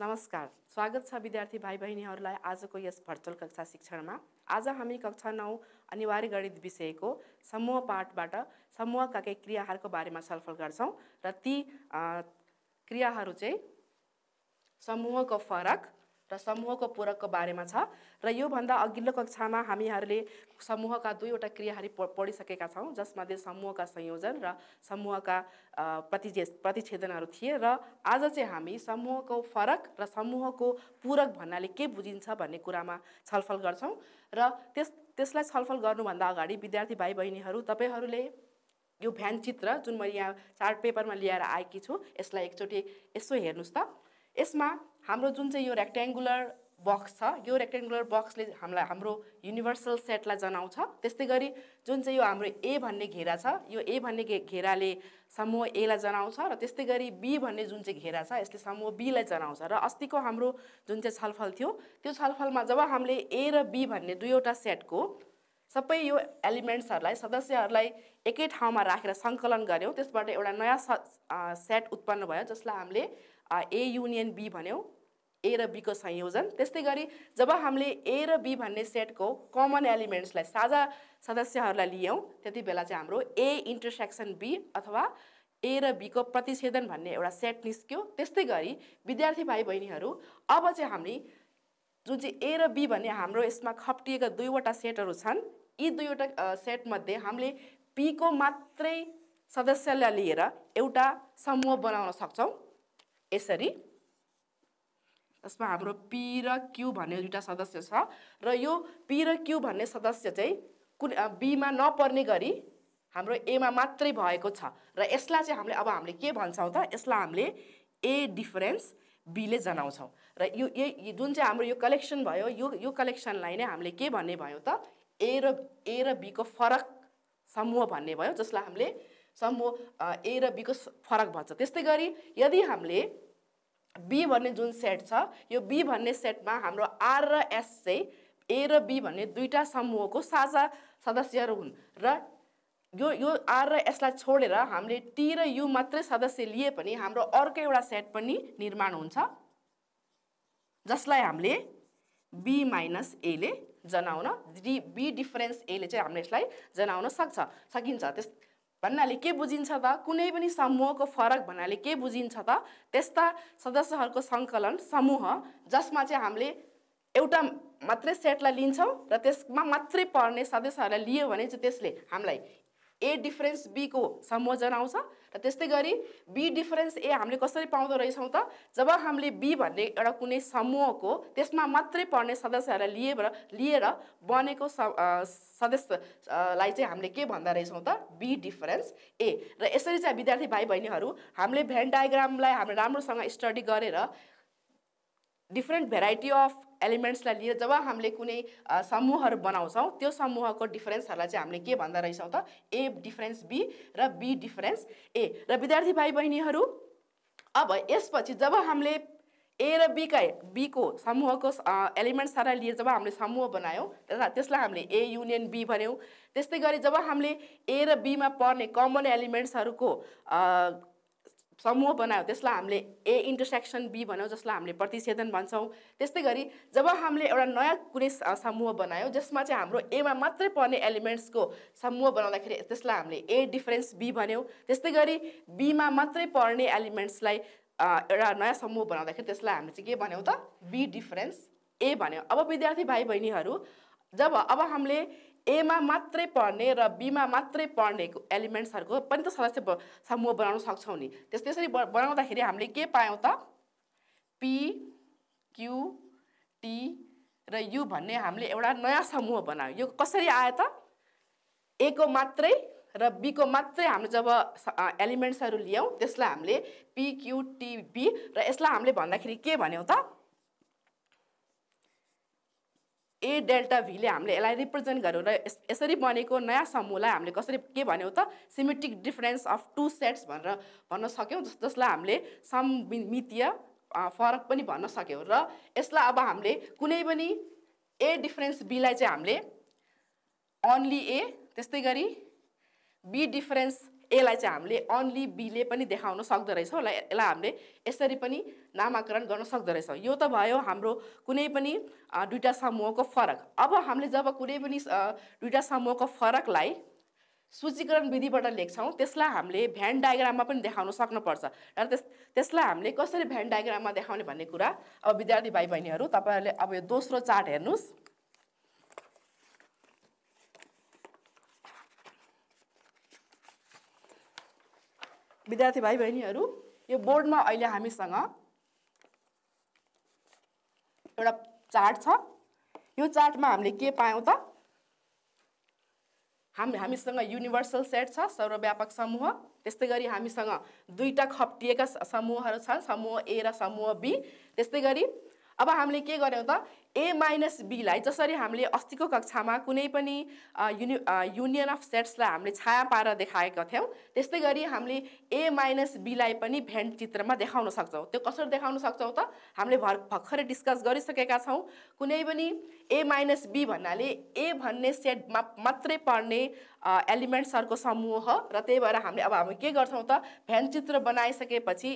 नमस्कार। स्वागत छ विद्यार्थी भाइ बहिनीहरूलाई आजको यस भर्चुअल कक्षा शिक्षणमा। आज हामी कक्षा नौ अनिवार्य गणित विषयको समूह पाठबाट समूहका केही क्रियाहरूको बारेमा छलफल गर्छौँ र ती क्रियाहरू चाहिँ समूहको फरक र समूहको पूरकको बारेमा छ। र योभन्दा अघिल्लो कक्षामा हामीहरूले समूहका दुईवटा क्रियाहरू पढिसकेका छौँ जसमध्ये समूहका संयोजन र समूहका प्रतिजे प्रतिच्छेदनहरू थिए र आज चाहिँ हामी समूहको फरक र समूहको पूरक भन्नाले के बुझिन्छ भन्ने कुरामा छलफल गर्छौँ। र त्यस त्यसलाई छलफल गर्नुभन्दा अगाडि विद्यार्थी भाइ बहिनीहरू तपाईँहरूले यो भ्यान चित्र जुन मैले यहाँ चार्ट पेपरमा लिएर आएकी छु यसलाई एकचोटि यसो हेर्नुहोस् त। यसमा हाम्रो जुन चाहिँ यो रेक्ट्याङ्गुलर बक्स छ यो रेक्ट्याङ्गुलर बक्सले हामीलाई हाम्रो युनिभर्सल सेटलाई जनाउँछ। त्यस्तै गरी जुन चाहिँ यो हाम्रो ए भन्ने घेरा छ यो ए भन्ने घेराले समूह एलाई जनाउँछ र त्यस्तै गरी बी भन्ने जुन चाहिँ घेरा छ यसले समूह बीलाई जनाउँछ र अस्तिको हाम्रो जुन चाहिँ छलफल थियो त्यो छलफलमा जब हामीले ए र बी भन्ने दुईवटा सेटको सबै यो एलिमेन्ट्सहरूलाई सदस्यहरूलाई एकै ठाउँमा राखेर सङ्कलन गऱ्यौँ त्यसबाट एउटा नयाँ सेट उत्पन्न भयो जसलाई हामीले ए युनियन बी भन्यौँ। ए र बीको संयोजन। त्यस्तै गरी जब हामीले ए र बी भन्ने सेटको कमन एलिमेन्ट्सलाई साझा सदस्यहरूलाई लियौँ त्यति बेला चाहिँ हाम्रो ए इन्टरसेक्सन बी अथवा ए र बीको प्रतिच्छेदन भन्ने एउटा सेट निस्क्यो। त्यस्तै गरी विद्यार्थी भाइ बहिनीहरू अब चाहिँ हामी जुन चाहिँ ए र बी भन्ने हाम्रो यसमा खप्टिएका दुईवटा सेटहरू छन् यी दुईवटा सेटमध्ये हामीले पीको मात्रै सदस्यलाई लिएर एउटा समूह बनाउन सक्छौँ। यसरी यसमा हाम्रो पी र क्यु भन्ने दुईवटा सदस्य छ र यो पी र क्यु भन्ने सदस्य चाहिँ कुन बीमा नपर्ने गरी हाम्रो एमा मात्रै भएको छ र यसलाई चाहिँ हामीले अब हामीले के भन्छौँ त यसलाई हामीले ए डिफरेन्स बीले जनाउँछौँ र यो जुन चाहिँ हाम्रो यो कलेक्सन भयो यो यो कलेक्सनलाई नै हामीले के भन्ने भयो त ए र ए र बीको फरक समूह भन्ने भयो जसलाई हामीले समूह ए र बीको फरक भन्छ त्यस्तै गरी यदि हामीले बी भन्ने जुन सेट छ यो बी भन्ने सेटमा हाम्रो आर र एस चाहिँ ए र बी भन्ने दुईवटा समूहको साझा सदस्यहरू हुन् र यो यो आर र एसलाई छोडेर हामीले टी र यु मात्रै सदस्य लिए पनि हाम्रो अर्को एउटा सेट पनि निर्माण हुन्छ जसलाई हामीले बी माइनस एले जनाउन डी बी डिफरेन्स एले चाहिँ हामीले यसलाई जनाउन सक्छ सकिन्छ। त्यस भन्नाले के बुझिन्छ त? कुनै पनि समूहको फरक भन्नाले के बुझिन्छ त? त्यस्ता सदस्यहरूको सङ्कलन समूह जसमा चाहिँ हामीले एउटा मात्रै सेटलाई लिन्छौँ र त्यसमा मात्रै पढ्ने सदस्यहरूलाई लियो भने चाहिँ त्यसले हामीलाई ए डिफरेन्स बीको समूह जनाउँछ र त्यस्तै गरी बी डिफरेन्स ए हामीले कसरी पाउँदो रहेछौँ त? जब हामीले बी भन्ने एउटा कुनै समूहको त्यसमा मात्रै पढ्ने सदस्यहरूलाई लिएर लिएर बनेको सदस्यलाई चाहिँ हामीले के भन्दा रहेछौँ त? बी डिफरेन्स ए र यसरी चाहिँ विद्यार्थी भाइ बहिनीहरू हामीले भेन डायग्रामलाई हामीले राम्रोसँग स्टडी गरेर डिफ्रेन्ट भेराइटी अफ एलिमेन्ट्सलाई लिएर जब हामीले कुनै समूहहरू बनाउँछौँ त्यो समूहको डिफरेन्सहरूलाई चाहिँ हामीले के भन्दा रहेछौँ त? ए डिफरेन्स बी र बी डिफरेन्स ए र विद्यार्थी भाइ बहिनीहरू अब यसपछि जब हामीले ए र बीका बीको समूहको एलिमेन्ट्सहरूलाई लिएर जब हामीले समूह बनायौँ त्यसलाई हामीले ए युनियन बी भन्यौँ त्यस्तै गरी जब हामीले ए र बीमा पर्ने कमन एलिमेन्ट्सहरूको समूह बनायो त्यसलाई हामीले ए इन्टरसेक्सन बी भन्यौँ जसलाई हामीले प्रतिच्छेदन भन्छौँ। त्यस्तै गरी जब हामीले एउटा नयाँ कुनै समूह बनायौँ जसमा चाहिँ हाम्रो एमा मात्रै पर्ने एलिमेन्ट्सको समूह बनाउँदाखेरि त्यसलाई हामीले ए डिफरेन्स बी भन्यौँ। त्यस्तै गरी बीमा मात्रै पर्ने एलिमेन्ट्सलाई एउटा नयाँ समूह बनाउँदाखेरि त्यसलाई हामीले चाहिँ के भन्यौँ त? बी डिफरेन्स ए भन्यौँ। अब विद्यार्थी भाइ बहिनीहरू जब अब हामीले एमा मात्रै पढ्ने र बीमा मात्रै पढ्ने एलिमेन्ट्सहरूको पनि त सदस्य समूह बनाउन सक्छौँ नि। त्यस त्यसरी बनाउँदाखेरि हामीले के पायौँ त? पी क्यु टी र यु भन्ने हामीले एउटा नयाँ समूह बनायौँ। यो कसरी आयो त? एको मात्रै र बीको मात्रै हामीले जब एलिमेन्ट्सहरू लियौँ त्यसलाई हामीले पिक्युटिबी र यसलाई हामीले भन्दाखेरि के भन्यौँ त? ए डेल्टा भीले हामीले यसलाई रिप्रेजेन्ट गऱ्यौँ र यसरी बनेको नयाँ समूहलाई हामीले कसरी के भन्यौँ त symmetric difference of two sets भनेर भन्न सक्यौँ जस जसलाई हामीले सममितीय फरक पनि भन्न सक्यौँ र यसलाई अब हामीले कुनै पनि ए डिफरेन्स बीलाई चाहिँ हामीले अन्ली ए त्यस्तै गरी बी डिफरेन्स एलाई चाहिँ हामीले अन्ली बीले पनि देखाउन सक्दो रहेछौँ। यसलाई यसलाई हामीले यसरी पनि नामाकरण गर्न सक्दो रहेछौँ। यो त भयो हाम्रो कुनै पनि दुईवटा समूहको फरक। अब हामीले जब कुनै पनि दुईवटा समूहको फरकलाई सूचीकरण विधिबाट लेख्छौँ त्यसलाई हामीले भ्यान डायग्राममा पनि देखाउन सक्नुपर्छ। र त्यस त्यसलाई हामीले कसरी भ्यान डायग्राममा देखाउने भन्ने कुरा? अब विद्यार्थी भाइ बहिनीहरू तपाईँहरूले अब यो दोस्रो चार्ट हेर्नुहोस्। विद्यार्थी भाइ बहिनीहरू यो बोर्डमा अहिले हामीसँग एउटा चार्ट छ। यो चार्टमा हामीले के पायौँ त? हामी हामीसँग युनिभर्सल सेट छ सर्वव्यापक समूह। त्यस्तै गरी हामीसँग दुईवटा खप्टिएका समूहहरू छन् समूह ए र समूह बी। त्यस्तै गरी अब हामीले के गर्यौँ त? ए माइनस बीलाई जसरी हामीले अस्तिको कक्षामा कुनै पनि युनि युनियन अफ सेट्सलाई हामीले छाया पारेर देखाएका थियौँ त्यस्तै गरी हामीले ए माइनस बीलाई पनि भेन्ट चित्रमा देखाउन सक्छौँ। त्यो कसरी देखाउन सक्छौँ त? हामीले भर भर्खरै डिस्कस गरिसकेका छौँ। कुनै पनि ए माइनस बी भन्नाले ए भन्ने सेटमा मात्रै पर्ने एलिमेन्ट्सहरूको समूह हो र त्यही भएर हामीले अब हामी के गर्छौँ त? भ्यान चित्र बनाइसकेपछि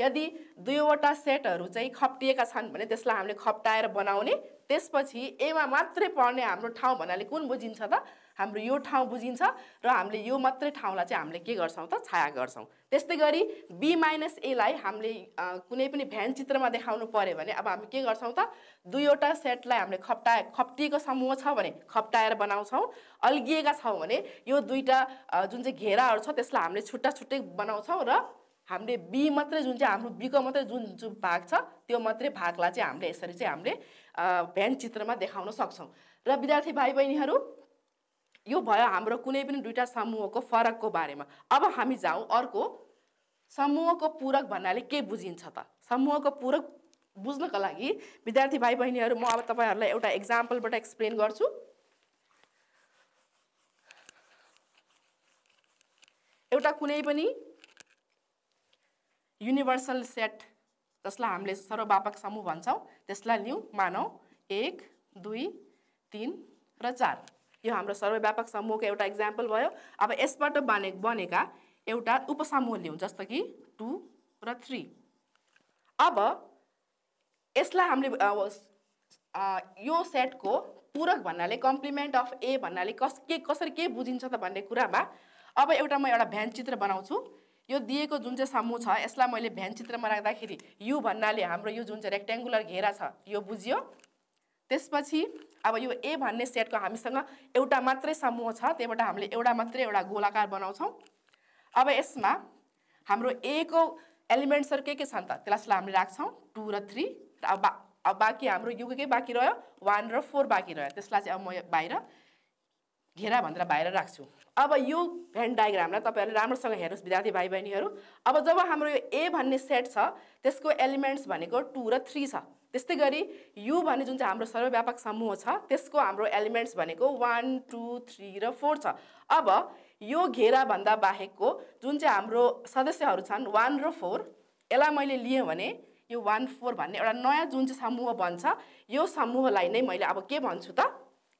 यदि दुईवटा सेटहरू चाहिँ खप्टिएका छन् भने त्यसलाई हामीले खप्टाएर बनाउने त्यसपछि एमा मात्रै पर्ने हाम्रो ठाउँ भन्नाले कुन बुझिन्छ त? हाम्रो यो ठाउँ बुझिन्छ र हामीले यो मात्रै ठाउँलाई चाहिँ हामीले के गर्छौँ त? छाया गर्छौँ। त्यस्तै गरी बी माइनस एलाई हामीले कुनै पनि भ्यान चित्रमा देखाउनु पऱ्यो भने अब हामी के गर्छौँ त? दुईवटा सेटलाई हामीले खप्टा खप्टिएको समूह छ भने खप्टाएर बनाउँछौँ। अल्गिएका छौँ भने यो दुईवटा जुन चाहिँ घेराहरू छ त्यसलाई हामीले छुट्टा छुट्टै बनाउँछौँ र हामीले बी मात्रै जुन चाहिँ हाम्रो बीको मात्रै जुन जुन भाग छ त्यो मात्रै भागलाई चाहिँ हामीले यसरी चाहिँ हामीले भ्यान चित्रमा देखाउन सक्छौँ। र विद्यार्थी भाइ बहिनीहरू यो भयो हाम्रो कुनै पनि दुईवटा समूहको फरकको बारेमा। अब हामी जाउँ अर्को समूहको पूरक भन्नाले के बुझिन्छ त? समूहको पूरक बुझ्नको लागि विद्यार्थी भाइ बहिनीहरू म अब तपाईँहरूलाई एउटा इक्जाम्पलबाट एक्सप्लेन गर्छु। एउटा कुनै पनि युनिभर्सल सेट जसलाई हामीले सर्वव्यापक समूह भन्छौँ त्यसलाई लिउँ मानौँ एक दुई तिन र चार। यो हाम्रो सर्वव्यापक समूहको एउटा इक्जाम्पल भयो। अब यसबाट बने बनेका एउटा उपसमूह लिउँ जस्तो कि टु र थ्री। अब यसलाई हामीले यो सेटको पूरक भन्नाले कम्प्लिमेन्ट अफ ए भन्नाले कस के कसरी के बुझिन्छ त भन्ने कुरामा अब एउटा म एउटा भ्यान चित्र बनाउँछु। यो दिएको जुन चाहिँ समूह छ यसलाई मैले भ्यान चित्रमा राख्दाखेरि यु भन्नाले हाम्रो यो जुन चाहिँ रेक्ट्याङ्गुलर घेरा छ यो बुझियो? त्यसपछि अब यो ए भन्ने सेटको हामीसँग एउटा मात्रै समूह छ त्यहीबाट हामीले एउटा मात्रै एउटा गोलाकार बनाउँछौँ। अब यसमा हाम्रो एको एलिमेन्ट्सहरू के के छन् त? त्यसलाई हामीले राख्छौँ टु र थ्री अब बा अब बाँकी हाम्रो युको के बाँकी रह्यो वान र फोर बाँकी रह्यो। त्यसलाई चाहिँ अब म बाहिर घेरा भनेर बाहिर राख्छु। अब यो भेन डायग्रामलाई तपाईँहरूले राम्रोसँग हेर्नुहोस् विद्यार्थी भाइ बहिनीहरू अब जब हाम्रो यो ए भन्ने सेट छ त्यसको एलिमेन्ट्स भनेको टु र थ्री छ। त्यस्तै गरी यु भन्ने जुन चाहिँ हाम्रो सर्वव्यापक समूह छ त्यसको हाम्रो एलिमेन्ट्स भनेको वान टू थ्री र फोर छ। अब यो घेराभन्दा बाहेकको जुन चाहिँ हाम्रो सदस्यहरू छन् वान र फोर यसलाई मैले लिएँ भने यो वान फोर भन्ने एउटा नयाँ जुन चाहिँ समूह बन्छ यो समूहलाई नै मैले अब के भन्छु त?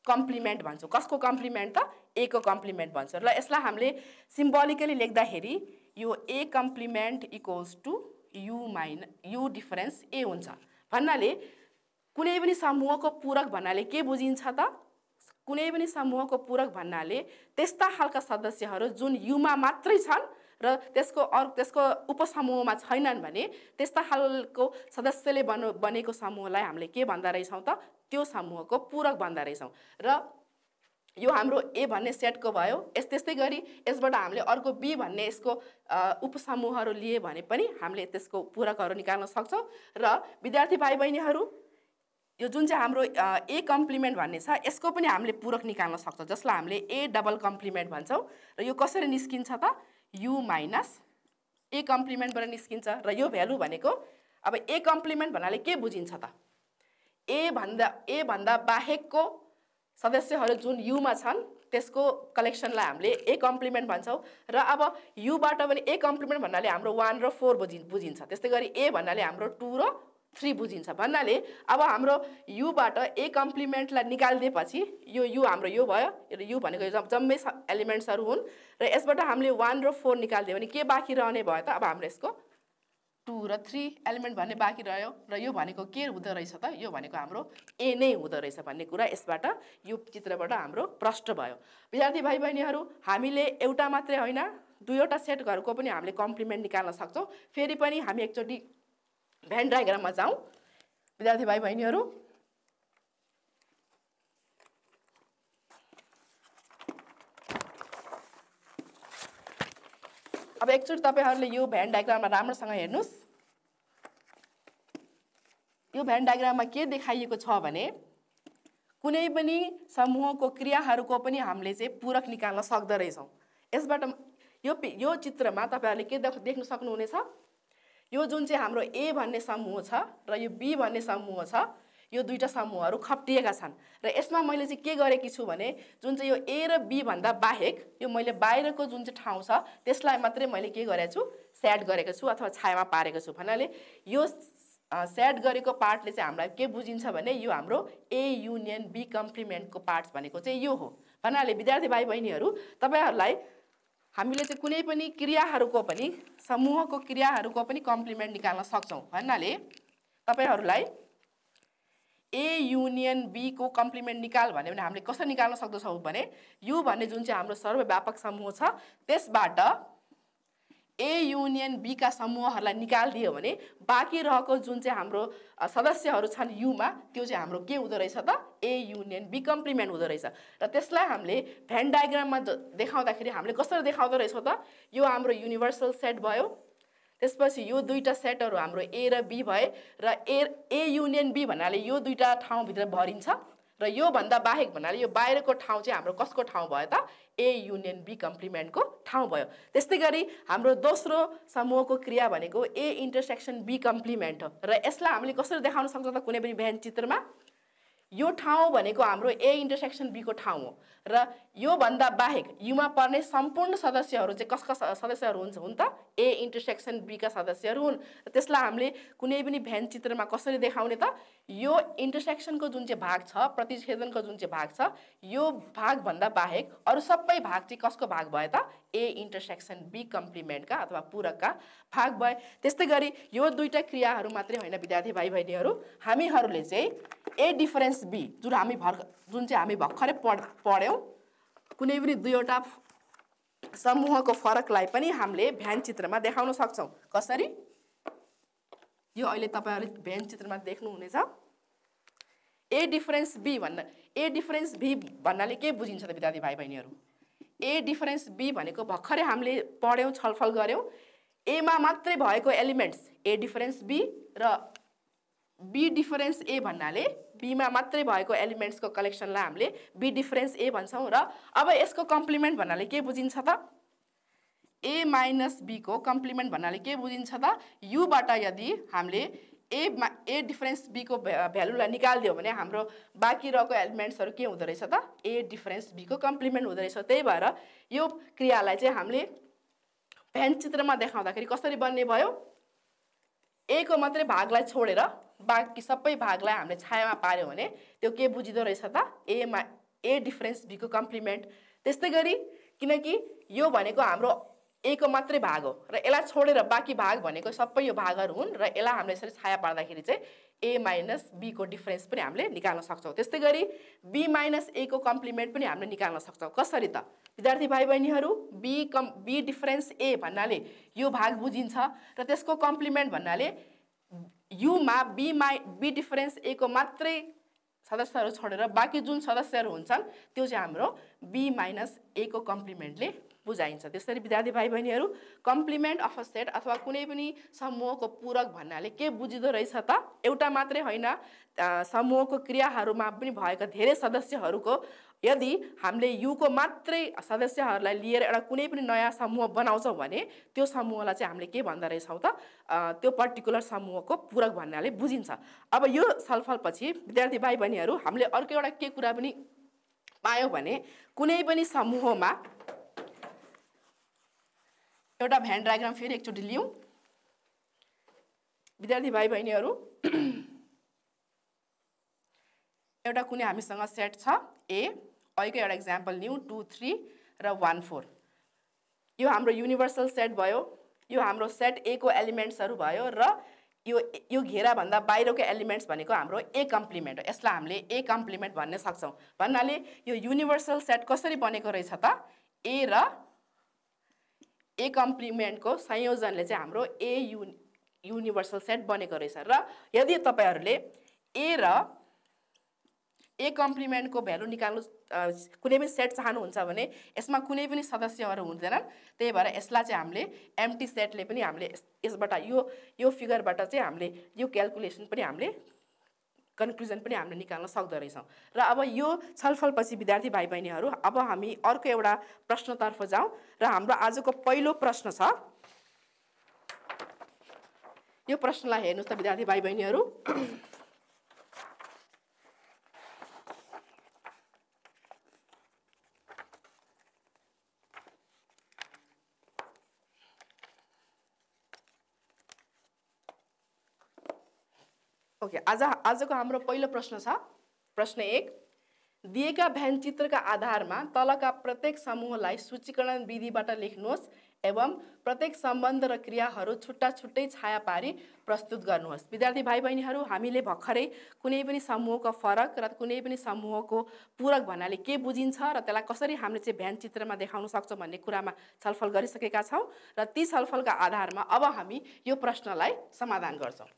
कम्प्लिमेन्ट भन्छौँ। कसको कम्प्लिमेन्ट त एको कम्प्लिमेन्ट भन्छ। र यसलाई हामीले सिम्बोलिकली लेख्दाखेरि यो A complement equals to U minus U difference A हुन्छ। भन्नाले कुनै पनि समूहको पूरक भन्नाले के बुझिन्छ त? कुनै पनि समूहको पूरक भन्नाले त्यस्ता खालका सदस्यहरू जुन युमा मात्रै छन् र त्यसको अरू त्यसको उपसमूहमा छैनन् भने त्यस्ता खालको सदस्यले बनो बनेको समूहलाई हामीले के भन्दा रहेछौँ त? त्यो समूहको पूरक भन्दा रहेछौँ। र यो हाम्रो ए भन्ने सेटको भयो। यस त्यस्तै गरी यसबाट हामीले अर्को बी भन्ने यसको उपसमूहहरू लिए भने पनि हामीले त्यसको पूरकहरू निकाल्न सक्छौँ। र विद्यार्थी भाइ बहिनीहरू यो जुन चाहिँ हाम्रो ए कम्प्लिमेन्ट भन्ने छ यसको पनि हामीले पूरक निकाल्न सक्छौँ जसलाई हामीले ए डबल कम्प्लिमेन्ट भन्छौँ। र यो कसरी निस्किन्छ त? यु माइनस ए कम्प्लिमेन्टबाट निस्किन्छ। र यो भ्यालु भनेको अब ए कम्प्लिमेन्ट भन्नाले के बुझिन्छ त? ए भन्दा ए भन्दा बाहेकको सदस्यहरू जुन युमा छन् त्यसको कलेक्सनलाई हामीले ए कम्प्लिमेन्ट भन्छौँ। र अब युबाट पनि ए कम्प्लिमेन्ट भन्नाले हाम्रो वान र फोर बुझि बुझिन्छ। त्यस्तै गरी ए भन्नाले हाम्रो टू र थ्री बुझिन्छ। भन्नाले अब हाम्रो युबाट ए कम्प्लिमेन्टलाई निकालिदिएपछि यो यु हाम्रो यो भयो। र यु भनेको जम्मै एलिमेन्ट्सहरू हुन्। र यसबाट हामीले वान र फोर निकालिदियो भने के बाँकी रहने भयो त? अब हाम्रो यसको टू र थ्री एलिमेन्ट भन्ने बाँकी रह्यो र यो भनेको के हुँदो रहेछ त? यो भनेको हाम्रो ए नै हुँदो रहेछ भन्ने कुरा यसबाट यो चित्रबाट हाम्रो प्रष्ट भयो। विद्यार्थी भाइ बहिनीहरू हामीले एउटा मात्रै होइन दुईवटा सेटहरूको पनि हामीले कम्प्लिमेन्ट निकाल्न सक्छौँ। फेरि पनि हामी एकचोटि भ्यान डायग्राममा जाउँ। विद्यार्थी भाइ बहिनीहरू अब एकचोटि तपाईँहरूले यो भ्यान डायग्राममा राम्रोसँग हेर्नुहोस्। यो भ्यान डायग्राममा के देखाइएको छ भने कुनै पनि समूहको क्रियाहरूको पनि हामीले चाहिँ पूरक निकाल्न सक्दो रहेछौँ। यसबाट यो यो चित्रमा तपाईँहरूले के देख देख्न सक्नुहुनेछ? यो जुन चाहिँ हाम्रो ए भन्ने समूह छ र यो बी भन्ने समूह छ यो दुईवटा समूहहरू खप्टिएका छन्। र यसमा मैले चाहिँ के गरेकी छु भने जुन चाहिँ यो ए र बी भन्दा बाहेक यो मैले बाहिरको जुन चाहिँ ठाउँ छ त्यसलाई मात्रै मैले के गरेको छु सेट गरेको छु अथवा छायामा पारेको छु। भन्नाले यो सेट गरेको पार्टले चाहिँ हामीलाई के बुझिन्छ भने यो हाम्रो ए युनियन बी कम्प्लिमेन्टको पार्ट्स भनेको चाहिँ यो हो। भन्नाले विद्यार्थी भाइ बहिनीहरू तपाईँहरूलाई हामीले चाहिँ कुनै पनि क्रियाहरूको पनि समूहको क्रियाहरूको पनि कम्प्लिमेन्ट निकाल्न सक्छौँ। भन्नाले तपाईँहरूलाई ए युनियन बीको कम्प्लिमेन्ट निकाल भन्यो भने हामीले कसरी निकाल्न सक्दछौँ भने यु भन्ने जुन चाहिँ हाम्रो सर्वव्यापक समूह छ त्यसबाट ए युनियन बीका समूहहरूलाई निकालिदियो भने बाँकी रहेको जुन चाहिँ हाम्रो सदस्यहरू छन् युमा त्यो चाहिँ हाम्रो के हुँदो रहेछ त? ए युनियन बी कम्प्लिमेन्ट हुँदो रहेछ। र त्यसलाई हामीले भ्यान डायग्राममा देखाउँदाखेरि हामीले कसरी देखाउँदो रहेछौँ त? यो हाम्रो युनिभर्सल सेट भयो। त्यसपछि यो दुईवटा सेटहरू हाम्रो ए र बी भए र ए ए युनियन बी भन्नाले यो दुईवटा ठाउँभित्र भरिन्छ र योभन्दा बाहेक भन्नाले यो बाहिरको ठाउँ चाहिँ हाम्रो कसको ठाउँ भयो त ए युनियन बी कम्प्लिमेन्टको ठाउँ भयो। त्यस्तै गरी हाम्रो दोस्रो समूहको क्रिया भनेको ए इन्टरसेक्सन बी कम्प्लिमेन्ट हो। र यसलाई हामीले कसरी देखाउन सक्छौँ त कुनै पनि बिहान चित्रमा? यो ठाउँ भनेको हाम्रो ए इन्टरसेक्सन बीको ठाउँ हो। र योभन्दा बाहेक युमा पर्ने सम्पूर्ण सदस्यहरू चाहिँ कसका सदस्यहरू हुन्छ हुन् त ए इन्टरसेक्सन बीका सदस्यहरू हुन्। र त्यसलाई हामीले कुनै पनि भ्यान चित्रमा कसरी देखाउने त यो इन्टरसेक्सनको जुन चाहिँ भाग छ प्रतिच्छेदनको जुन चाहिँ भाग छ यो भागभन्दा बाहेक अरू सबै भाग चाहिँ कसको भाग भयो त ए इन्टरसेक्सन बी कम्प्लिमेन्टका अथवा पूरकका भाग भए। त्यस्तै गरी यो दुईवटा क्रियाहरू मात्रै होइन विद्यार्थी भाइ बहिनीहरू हामीहरूले चाहिँ ए डिफरेन्स बी जुन हामी भर्ख जुन चाहिँ हामी भर्खरै पढ पढ्यौँ कुनै पनि दुईवटा समूहको फरकलाई पनि हामीले भ्यान चित्रमा देखाउन सक्छौँ। कसरी? यो अहिले तपाईँहरूले भ्यान चित्रमा देख्नुहुनेछ। ए डिफरेन्स बी भन्न ए डिफरेन्स बी भन्नाले के बुझिन्छ त विद्यार्थी भाइ बहिनीहरू ए डिफरेन्स बी भनेको भर्खरै हामीले पढ्यौँ छलफल गऱ्यौँ। एमा मात्रै भएको एलिमेन्ट्स ए डिफरेन्स बी र बी डिफरेन्स ए भन्नाले बीमा मात्रै भएको एलिमेन्ट्सको कलेक्सनलाई हामीले बी डिफरेन्स ए भन्छौँ र अब यसको कम्प्लिमेन्ट भन्नाले के बुझिन्छ त? ए माइनस बीको कम्प्लिमेन्ट भन्नाले के बुझिन्छ त? युबाट यदि हामीले ए मा ए डिफरेन्स बीको भ्यालुलाई निकालिदियो भने हाम्रो बाँकी रहेको एलिमेन्ट्सहरू के हुँदो रहेछ त? ए डिफरेन्स बीको कम्प्लिमेन्ट हुँदो रहेछ। त्यही भएर यो क्रियालाई चाहिँ हामीले भ्यान चित्रमा देखाउँदाखेरि कसरी बन्ने भयो? एको मात्रै भागलाई छोडेर बाँकी सबै भागलाई हामीले छायामा पाऱ्यौँ भने त्यो के बुझिँदो रहेछ त? एमा ए डिफरेन्स बीको कम्प्लिमेन्ट त्यस्तै गरी किनकि यो भनेको हाम्रो एको मात्रै भाग हो। र यसलाई छोडेर बाँकी भाग भनेको सबै यो भागहरू हुन् र यसलाई हामीले यसरी छाया पार्दाखेरि चाहिँ ए माइनस बीको डिफरेन्स पनि हामीले निकाल्न सक्छौँ। त्यस्तै गरी बी माइनस एको कम्प्लिमेन्ट पनि हामीले निकाल्न सक्छौँ। कसरी त? विद्यार्थी भाइ बहिनीहरू बी कम् बी डिफरेन्स ए भन्नाले यो भाग बुझिन्छ र त्यसको कम्प्लिमेन्ट भन्नाले युमा बी माइ बी डिफरेन्स एको मात्रै सदस्यहरू छोडेर बाँकी जुन सदस्यहरू हुन्छन् त्यो चाहिँ हाम्रो बी माइनस एको कम्प्लिमेन्टले बुझाइन्छ। त्यसरी विद्यार्थी भाइ बहिनीहरू कम्प्लिमेन्ट अफ अ सेट अथवा कुनै पनि समूहको पूरक भन्नाले के बुझिँदो रहेछ त? एउटा मात्रै होइन। समूहको क्रियाहरूमा पनि भएका धेरै सदस्यहरूको यदि हामीले युको मात्रै सदस्यहरूलाई लिएर एउटा कुनै पनि नयाँ समूह बनाउँछौँ भने त्यो समूहलाई चाहिँ हामीले के भन्दो रहेछौँ त? त्यो पर्टिकुलर समूहको पूरक भन्नाले बुझिन्छ। अब यो छलफलपछि विद्यार्थी भाइ बहिनीहरू हामीले अर्को एउटा के कुरा पनि पायौँ भने कुनै पनि समूहमा एउटा भ्यान डायग्राम फेरि एकचोटि लिउँ विद्यार्थी भाइ बहिनीहरू एउटा कुनै हामीसँग सेट छ। ए अहिलेको एउटा इक्जाम्पल न्यू टू थ्री र वान फोर यो हाम्रो युनिभर्सल सेट भयो। यो हाम्रो सेट ए को एलिमेन्ट्सहरू भयो र यो यो घेराभन्दा बाहिरको एलिमेन्ट्स भनेको हाम्रो ए कम्प्लिमेन्ट हो। यसलाई हामीले ए कम्प्लिमेन्ट भन्न सक्छौँ। भन्नाले यो युनिभर्सल सेट कसरी बनेको रहेछ त? ए र ए कम्प्लिमेन्टको संयोजनले चाहिँ हाम्रो ए यु युनिभर्सल सेट बनेको रहेछ र यदि तपाईँहरूले ए र ए कम्प्लिमेन्टको भ्यालु निकाल्नु कुनै पनि सेट चाहनुहुन्छ भने यसमा कुनै पनि सदस्यहरू हुँदैनन् त्यही भएर यसलाई चाहिँ हामीले एमटी सेटले पनि हामीले यसबाट यो यो फिगरबाट चाहिँ हामीले यो क्यालकुलेसन पनि हामीले कन्क्लुजन पनि हामीले निकाल्न सक्दो रहेछौँ। र अब यो छलफलपछि विद्यार्थी भाइ बहिनीहरू अब हामी अर्को एउटा प्रश्नतर्फ जाउँ र हाम्रो आजको पहिलो प्रश्न छ। यो प्रश्नलाई हेर्नुहोस् त विद्यार्थी भाइ बहिनीहरू ओके आज आजको हाम्रो पहिलो प्रश्न छ। प्रश्न एक दिएका भ्यान चित्रका आधारमा तलका प्रत्येक समूहलाई सूचीकरण विधिबाट लेख्नुहोस् एवं प्रत्येक सम्बन्ध र क्रियाहरू छुट्टा छुट्टै छाया पारी प्रस्तुत गर्नुहोस्। विद्यार्थी भाइ बहिनीहरू हामीले भर्खरै कुनै पनि समूहको फरक र कुनै पनि समूहको पूरक भन्नाले के बुझिन्छ र त्यसलाई कसरी हामीले चाहिँ भ्यान चित्रमा देखाउन सक्छौँ भन्ने कुरामा छलफल गरिसकेका छौँ र ती छलफलका आधारमा अब हामी यो प्रश्नलाई समाधान गर्छौँ।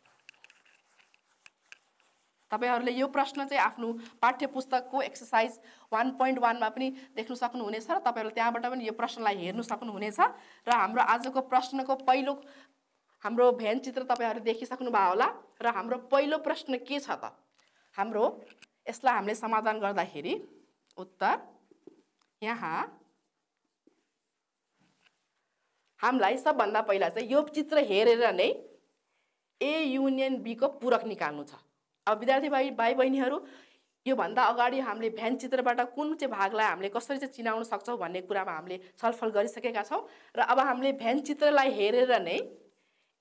तपाईँहरूले यो प्रश्न चाहिँ आफ्नो पाठ्य पुस्तकको एक्सर्साइज वान पोइन्ट वानमा पनि देख्नु सक्नुहुनेछ र तपाईँहरूले त्यहाँबाट पनि यो प्रश्नलाई हेर्नु सक्नुहुनेछ र हाम्रो आजको प्रश्नको पहिलो हाम्रो भेन चित्र तपाईँहरू देखिसक्नु भयो होला र हाम्रो पहिलो प्रश्न के छ त? हाम्रो यसलाई हामीले समाधान गर्दाखेरि उत्तर यहाँ। हामीलाई सबभन्दा पहिला चाहिँ यो चित्र हेरेर नै ए युनियन बीको पूरक निकाल्नु छ। अब विद्यार्थी भाइ भाइ बहिनीहरू योभन्दा अगाडि हामीले भ्यान चित्रबाट कुन चाहिँ भागलाई हामीले कसरी चाहिँ चिनाउन सक्छौँ भन्ने कुरामा हामीले छलफल गरिसकेका छौँ र अब हामीले भ्यान चित्रलाई हेरेर नै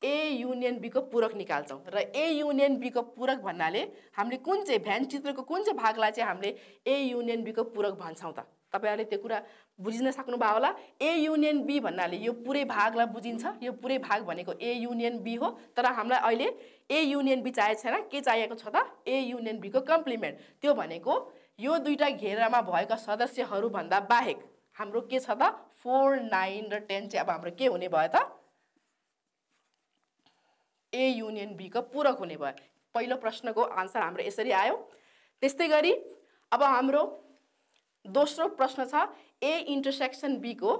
ए युनियन बीको पूरक निकाल्छौँ र ए युनियन बीको पूरक भन्नाले हामीले कुन चाहिँ भ्यान चित्रको कुन चाहिँ भागलाई चाहिँ हामीले ए युनियन बीको पूरक भन्छौँ त? तपाईँहरूले त्यो कुरा बुझिन सक्नुभयो होला। ए युनियन बी भन्नाले यो पुरै भागलाई बुझिन्छ यो पुरै भाग भनेको ए युनियन बी हो। तर हामीलाई अहिले ए युनियन बी चाहिएको छैन। के चाहिएको छ त? ए युनियन बीको कम्प्लिमेन्ट त्यो भनेको यो दुईवटा घेरामा भएका सदस्यहरूभन्दा बाहेक हाम्रो के छ त? फोर नाइन र टेन चाहिँ अब हाम्रो के हुने भयो त? ए युनियन बीको पूरक हुने भयो। पहिलो प्रश्नको आन्सर हाम्रो यसरी आयो। त्यस्तै गरी अब हाम्रो दोस्रो प्रश्न छ ए इन्टरसेक्सन बीको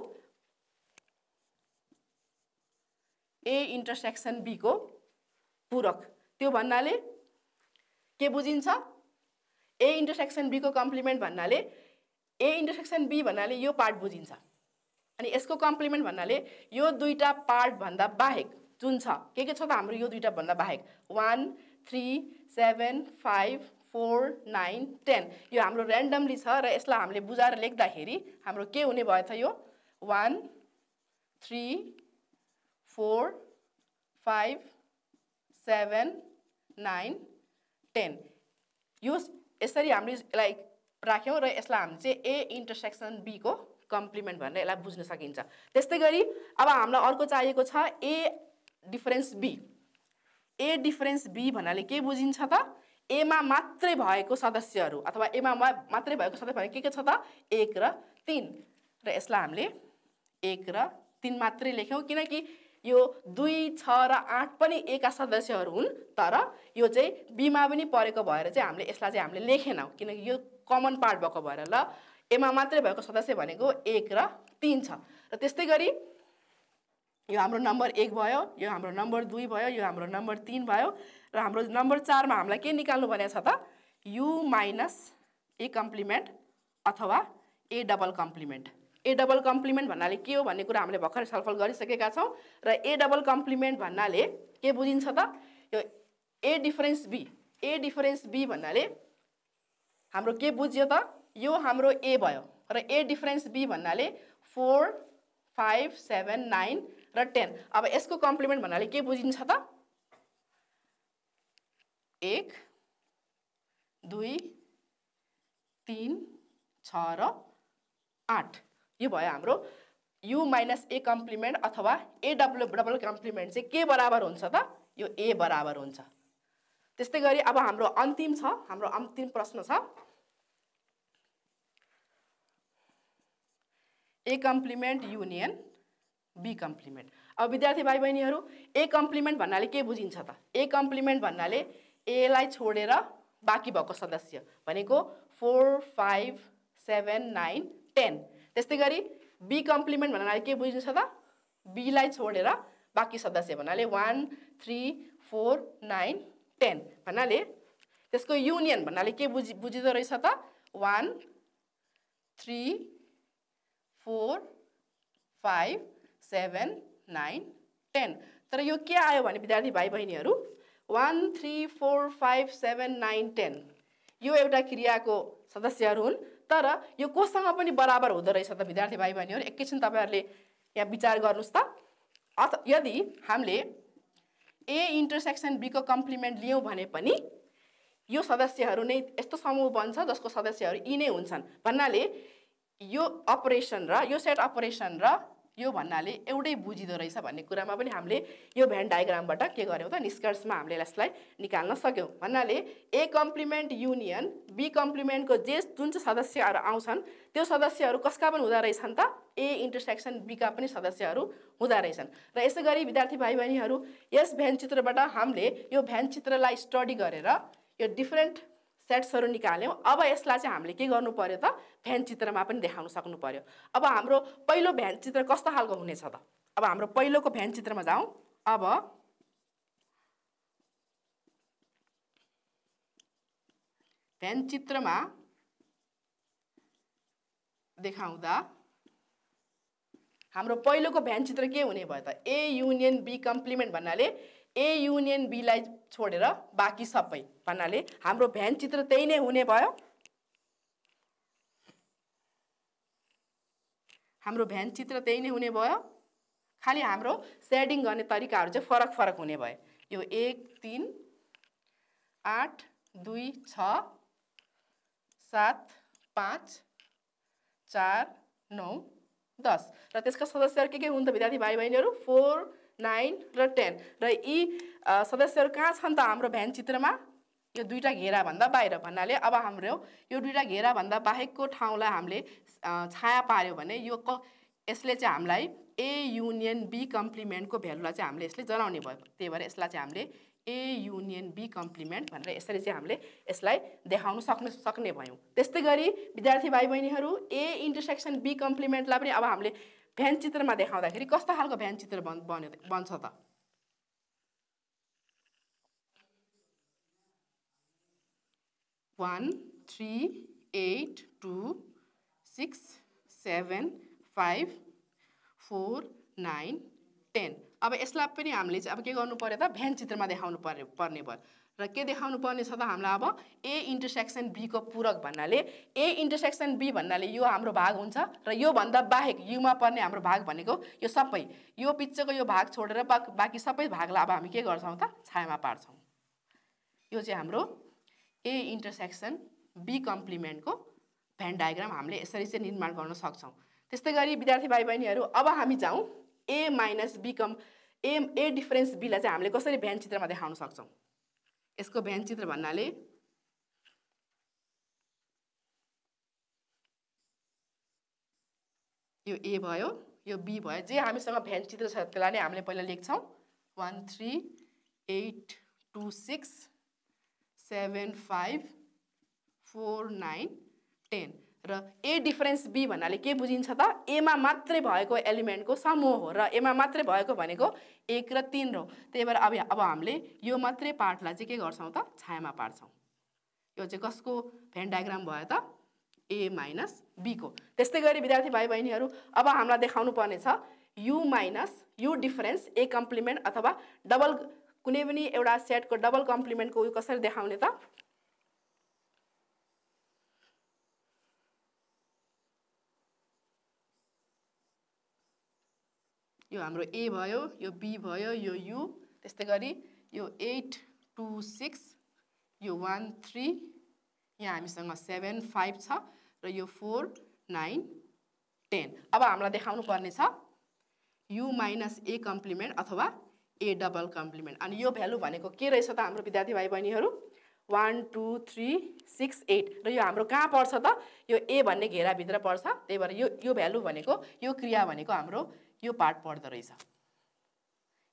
ए इन्टरसेक्सन बीको पूरक। त्यो भन्नाले के बुझिन्छ? ए इन्टरसेक्सन बीको कम्प्लिमेन्ट भन्नाले ए इन्टरसेक्सन बी भन्नाले यो पार्ट बुझिन्छ। अनि यसको कम्प्लिमेन्ट भन्नाले यो दुईवटा पार्टभन्दा बाहेक जुन छ के के छ त हाम्रो यो दुईवटा भन्दा बाहेक? One three seven five four nine ten. यो हाम्रो ऱ्यान्डमली छ र यसलाई हामीले बुझाएर लेख्दाखेरि हाम्रो के हुने भयो त यो? One three four five seven nine ten यो यसरी हामीले यसलाई राख्यौँ र यसलाई हामी चाहिँ ए इन्टरसेक्सन बीको कम्प्लिमेन्ट भनेर यसलाई बुझ्न सकिन्छ। त्यस्तै गरी अब हामीलाई अर्को चाहिएको छ A difference B A difference B भन्नाले के बुझिन्छ त? एमा मात्रै भएको सदस्यहरू अथवा एमा मात्रै भएको सदस्य भने के के छ त? एक र तिन। र यसलाई हामीले एक र तिन मात्रै लेख्यौँ किनकि यो दुई छ र आठ पनि एका सदस्यहरू हुन् तर यो चाहिँ बिमा पनि परेको भएर चाहिँ हामीले यसलाई चाहिँ हामीले लेखेनौँ किनकि यो कमन पार्ट भएको भएर ल। एमा मात्रै भएको सदस्य भनेको एक र तिन छ। र त्यस्तै गरी यो हाम्रो नम्बर एक भयो यो हाम्रो नम्बर दुई भयो यो हाम्रो नम्बर तिन भयो। र हाम्रो नम्बर चारमा हामीलाई के निकाल्नु भनेको छ त? यु माइनस ए कम्प्लिमेन्ट अथवा A double complement A double complement भन्नाले के हो भन्ने कुरा हामीले भर्खर छलफल गरिसकेका छौँ र ए डबल कम्प्लिमेन्ट भन्नाले के बुझिन्छ त? यो A difference B A difference B भन्नाले हाम्रो के बुझ्यो त? यो हाम्रो ए भयो र ए डिफरेन्स बी भन्नाले फोर फाइभ सेभेन नाइन र टेन अब यसको कम्प्लिमेन्ट भन्नाले के बुझिन्छ त? एक दुई तिन छ र आठ। यो भयो हाम्रो यु माइनस ए कम्प्लिमेन्ट अथवा ए डब्लु डबल कम्प्लिमेन्ट चाहिँ के बराबर हुन्छ त? यो ए बराबर हुन्छ। त्यस्तै गरी अब हाम्रो अन्तिम छ हाम्रो अन्तिम प्रश्न छ। A complement union B complement अब विद्यार्थी भाइ बहिनीहरू ए कम्प्लिमेन्ट भन्नाले के बुझिन्छ त? ए कम्प्लिमेन्ट भन्नाले एलाई छोडेर बाँकी भएको सदस्य भनेको four five seven nine ten. त्यस्तै गरी बी कम्प्लिमेन्ट भन्नाले के बुझिन्छ त? बीलाई छोडेर बाँकी सदस्य भन्नाले one three four nine ten भन्नाले त्यसको युनियन भन्नाले के बुझि बुझिँदो रहेछ त? One three four five seven nine ten. तर यो के आयो भने विद्यार्थी भाइ बहिनीहरू one three four five seven nine ten यो एउटा क्रियाको सदस्यहरू हुन् तर यो कोसँग पनि बराबर हुँदो रहेछ त विद्यार्थी भाइ बहिनीहरू एकैछिन तपाईँहरूले यहाँ विचार गर्नुहोस् त। अथ यदि हामीले ए इन्टरसेक्सन बीको कम्प्लिमेन्ट लियौँ भने पनि यो सदस्यहरू नै यस्तो समूह बन्छ जसको सदस्यहरू यी नै हुन्छन्। भन्नाले यो अपरेसन र यो सेट अपरेसन र यो भन्नाले एउटै बुझिँदो रहेछ भन्ने कुरामा पनि हामीले यो भ्यान डायग्रामबाट के गर्यौँ त? निष्कर्षमा हामीले यसलाई निकाल्न सक्यौँ। भन्नाले ए कम्प्लिमेन्ट युनियन बी कम्प्लिमेन्टको जे जुन चाहिँ सदस्यहरू आउँछन् त्यो सदस्यहरू कसका पनि हुँदो रहेछन् त? ए इन्टरसेक्सन बीका पनि सदस्यहरू हुँदो रहेछन्। र यसै गरी विद्यार्थी भाइ बहिनीहरू यस भ्यान चित्रबाट हामीले यो भ्यान चित्रलाई स्टडी गरेर यो डिफ्रेन्ट सेट्सहरू निकाल्यौँ। अब यसलाई चाहिँ हामीले के गर्नु पऱ्यो त? भ्यान चित्रमा पनि देखाउन सक्नु पऱ्यो अब हाम्रो पहिलो भ्यान चित्र कस्तो खालको हुनेछ त? अब हाम्रो पहिलोको भ्यान चित्रमा जाउँ। अब भ्यान चित्रमा देखाउँदा हाम्रो पहिलोको भ्यान चित्र के हुने भयो त? ए युनियन बी कम्प्लिमेन्ट भन्नाले ए युनियन बीलाई छोडेर बाँकी सबै भन्नाले हाम्रो भ्यान चित्र त्यही नै हुने भयो। हाम्रो भ्यान चित्र त्यही नै हुने भयो। खालि हाम्रो सेडिङ गर्ने तरिकाहरू चाहिँ फरक फरक हुने भयो। यो एक तिन आठ दुई छ सात पाँच चार नौ दस। र त्यसका सदस्यहरू के के हुन् त विद्यार्थी भाइ बहिनीहरू फोर नाइन र टेन र यी सदस्यहरू कहाँ छन् त हाम्रो भ्यान चित्रमा? यो दुईवटा घेराभन्दा बाहिर भन्नाले अब हाम्रो यो दुईवटा घेराभन्दा बाहेकको ठाउँलाई हामीले छाया पार्यो भने यो क यसले चाहिँ हामीलाई ए युनियन बी कम्प्लिमेन्टको भ्यालुलाई चाहिँ हामीले यसले जनाउने भयो। त्यही भएर यसलाई चाहिँ हामीले ए युनियन बी कम्प्लिमेन्ट भनेर यसरी चाहिँ हामीले यसलाई देखाउन सक्ने सक्ने भयौँ। त्यस्तै गरी विद्यार्थी भाइ बहिनीहरू ए इन्टरसेक्सन बी कम्प्लिमेन्टलाई पनि अब हामीले भ्यान चित्रमा देखाउँदाखेरि कस्तो खालको भ्यान चित्र बन् बन्यो बन्छ त? One three eight two six seven five four nine ten अब यसलाई पनि हामीले चाहिँ अब के गर्नु पऱ्यो त? भ्यान चित्रमा देखाउनु पर्यो पर्ने भयो। र के देखाउनु पर्ने छ त? हामीलाई अब ए इन्टरसेक्सन बीको पूरक भन्नाले ए इन्टरसेक्सन बी भन्नाले यो हाम्रो भाग हुन्छ र योभन्दा बाहेक युमा पर्ने हाम्रो भाग भनेको यो सबै। यो बिचको यो भाग छोडेर बा बाँकी सबै भागलाई अब हामी के गर्छौँ त? छायामा पार्छौँ। यो चाहिँ हाम्रो ए इन्टरसेक्सन बी कम्प्लिमेन्टको भ्यान डायग्राम हामीले यसरी चाहिँ निर्माण गर्न सक्छौँ। त्यस्तै गरी विद्यार्थी भाइ बहिनीहरू अब हामी जाउँ ए माइनस बी कम ए ए डिफरेन्स बीलाई चाहिँ हामीले कसरी भ्यान चित्रमा देखाउन सक्छौँ? यसको भ्यान चित्र भन्नाले यो ए भयो यो बी भयो जे हामीसँग भ्यान चित्र छ त्यसलाई नै हामीले पहिला लेख्छौँ। One three eight two six seven five four nine ten र ए डिफरेन्स बी भन्नाले के बुझिन्छ त? एमा मात्रै भएको एलिमेन्टको समूह हो र एमा मात्रै भएको भनेको एक र तिन हो। त्यही भएर अब अब हामीले यो मात्रै पार्टलाई चाहिँ के गर्छौँ त? छायामा पार्छौँ। यो चाहिँ कसको भेन डायग्राम भयो त? ए माइनस बीको त्यस्तै गरी विद्यार्थी भाइ बहिनीहरू अब हामीलाई देखाउनु पर्ने छ U minus U difference A complement अथवा डबल कुनै पनि एउटा सेटको डबल कम्प्लिमेन्टको उयो कसरी देखाउने त? यो हाम्रो ए भयो यो बी भयो यो यु त्यस्तै गरी यो एट टू सिक्स यो वान थ्री यहाँ हामीसँग सेभेन फाइभ छ र यो फोर नाइन टेन अब हामीलाई देखाउनु पर्ने छ यु माइनस ए कम्प्लिमेन्ट अथवा ए डबल कम्प्लिमेन्ट अनि यो भ्यालु भनेको के रहेछ त हाम्रो विद्यार्थी भाइ बहिनीहरू one two three six eight र यो हाम्रो कहाँ पर्छ त? यो ए भन्ने घेराभित्र पर्छ। त्यही भएर यो यो भ्यालु भनेको यो क्रिया भनेको हाम्रो यो पार्ट पर्दो रहेछ।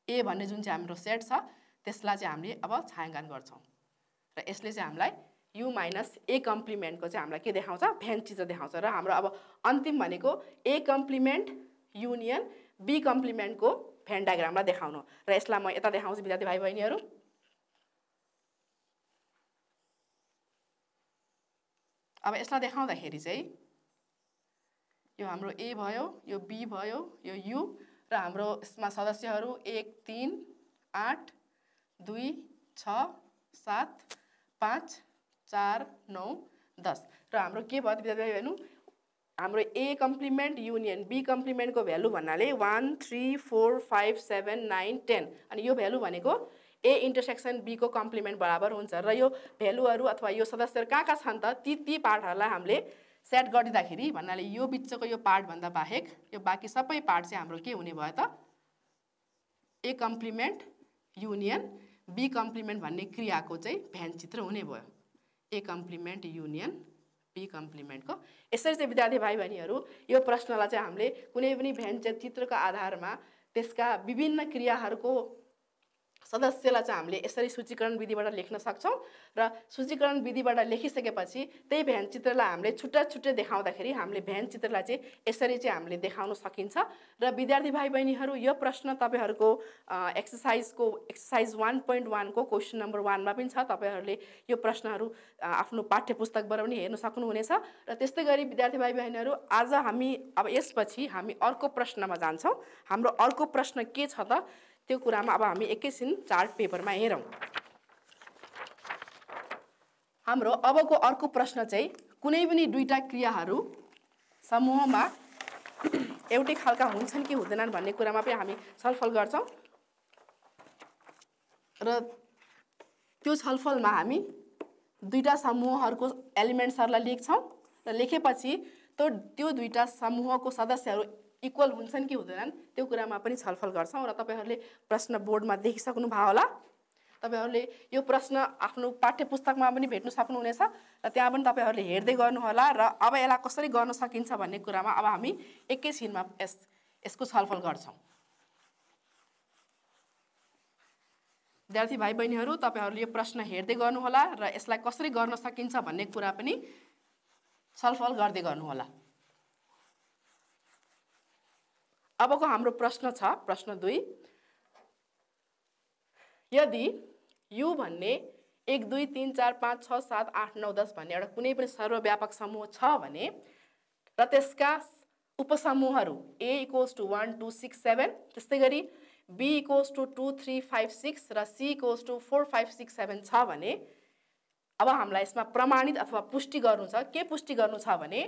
ए भन्ने जुन चाहिँ हाम्रो सेट छ त्यसलाई चाहिँ हामीले अब छायाङ्कन गर्छौँ। र यसले चाहिँ हामीलाई यु माइनस ए कम्प्लिमेन्टको चाहिँ हामीलाई के देखाउँछ? भ्यान चित्र देखाउँछ। र हाम्रो अब अन्तिम भनेको ए कम्प्लिमेन्ट युनियन बी कम्प्लिमेन्टको भ्यान डायग्रामलाई देखाउनु। र यसलाई म यता देखाउँछु विद्यार्थी भाइ बहिनीहरू अब यसलाई देखाउँदाखेरि चाहिँ यो हाम्रो ए भयो यो बी भयो यो यु र हाम्रो यसमा सदस्यहरू एक तिन आठ दुई छ सात पाँच चार नौ दस। र हाम्रो के भयो विद्यार्थी हेर्नु हाम्रो ए कम्प्लिमेन्ट युनियन बी कम्प्लिमेन्टको भ्यालु भन्नाले one three four five seven nine ten अनि यो भ्यालु भनेको ए इन्टरसेक्सन बीको कम्प्लिमेन्ट बराबर हुन्छ। र यो भ्यालुहरू अथवा यो सदस्यहरू कहाँ कहाँ छन् त ती ती पार्टहरूलाई हामीले सेट गरिदिँदाखेरि भन्नाले यो बिचको यो पार्टभन्दा बाहेक यो बाँकी सबै पार्ट चाहिँ हाम्रो के हुने भयो त? A complement union B complement भन्ने क्रियाको चाहिँ भ्यान चित्र हुने भयो। ए कम्प्लिमेन्ट युनियन बी कम्प्लिमेन्टको यसरी चाहिँ विद्यार्थी भाइ बहिनीहरू यो प्रश्नलाई चाहिँ हामीले कुनै पनि भ्यान चित्रको आधारमा त्यसका विभिन्न क्रियाहरूको सदस्यलाई चाहिँ हामीले यसरी सूचीकरण विधिबाट लेख्न सक्छौँ र सूचीकरण विधिबाट लेखिसकेपछि त्यही भ्यान चित्रलाई हामीले छुट्टा छुट्टै देखाउँदाखेरि हामीले भ्यान चित्रलाई चाहिँ यसरी चाहिँ हामीले देखाउन सकिन्छ। र विद्यार्थी भाइ बहिनीहरू यो प्रश्न तपाईँहरूको एक्सर्साइजको एक्सर्साइज वान पोइन्ट वानको क्वेसन नम्बर वानमा पनि छ। तपाईँहरूले यो प्रश्नहरू आफ्नो पाठ्य पुस्तकबाट पनि हेर्न सक्नुहुनेछ। र त्यस्तै गरी विद्यार्थी भाइ बहिनीहरू आज हामी अब यसपछि हामी अर्को प्रश्नमा जान्छौँ। हाम्रो अर्को प्रश्न के छ त? त्यो कुरामा अब हामी एकैछिन चार्ट पेपरमा हेरौँ। हाम्रो अबको अर्को प्रश्न चाहिँ कुनै पनि दुईवटा क्रियाहरू समूहमा एउटै खालका हुन्छन् कि हुँदैनन् भन्ने कुरामा पनि हामी छलफल गर्छौँ। र त्यो छलफलमा हामी दुईवटा समूहहरूको एलिमेन्ट्सहरूलाई लेख्छौँ र लेखेपछि त्यो त्यो दुईवटा समूहको सदस्यहरू इक्वल हुन्छन् कि हुँदैनन् त्यो कुरामा पनि छलफल गर्छौँ र तपाईँहरूले प्रश्न बोर्डमा देखिसक्नु भयो होला। तपाईँहरूले यो प्रश्न आफ्नो पाठ्य पुस्तकमा पनि भेट्नु सक्नुहुनेछ र त्यहाँ पनि तपाईँहरूले हेर्दै गर्नुहोला र अब यसलाई कसरी गर्न सकिन्छ भन्ने कुरामा अब हामी एकैछिनमा यस यसको छलफल गर्छौँ। विद्यार्थी भाइ बहिनीहरू तपाईँहरूले यो प्रश्न हेर्दै गर्नुहोला र यसलाई कसरी गर्न सकिन्छ भन्ने कुरा पनि छलफल गर्दै गर्नुहोला अबको हाम्रो प्रश्न छ प्रश्न दुई। यदि यु भन्ने एक दुई तिन चार पाँच छ सात आठ नौ दस भन्ने एउटा कुनै पनि सर्वव्यापक समूह छ भने र त्यसका उपसमूहहरू A equals to one two six seven त्यस्तै गरी B equals to two three five six र C equals to four five six seven छ भने अब हामीलाई यसमा प्रमाणित अथवा पुष्टि गर्नु छ। के पुष्टि गर्नु छ भने